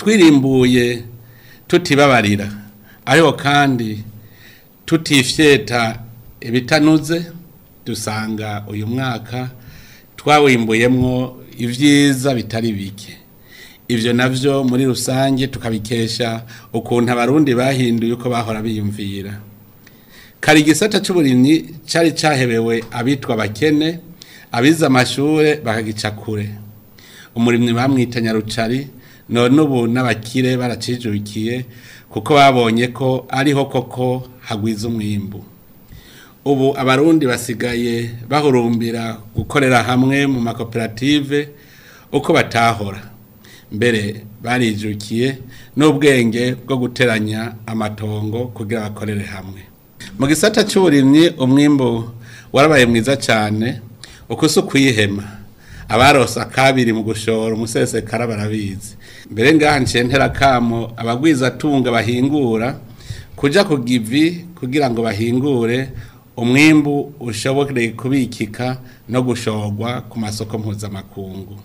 twirimbuye tutibabarira. Ariko kandi tutifyeta ibitanuze dusanga uyu mwaka twawimbuyemwo ibyiza bitari bike. Ibyo na byo muri rusange tukabikesha ukuntu abarundi bahinduye uko bahora biyumvira. Kari igisata cy'uburimyi cyari cyahebewe abitwa abakene abize amashuri bakagica kure. Umurimyi bamwita nyarucari none ubu n'abakire baracijukiye kuko babonye ko ariho koko hagwiza umwimbu. Ubu abarundi basigaye bahurumbira gukorera hamwe mu makoperative uko batahora. Mbere barijukiye n'ubwenge bwo guteranya amatongo kugira bakorere hamwe. Mu gisata cy'uburimyi umwimbu warabaye mwiza cyane uko si ukwihema abarosa kabiri mu gushora umusesekara barabizi. Mbere ngaha ntera kamo abagwizatunga bahingura kujya ku givi kugira ngo bahingure umwimbu ushobore kubikika no gushorwa ku masoko mpuzamakungu.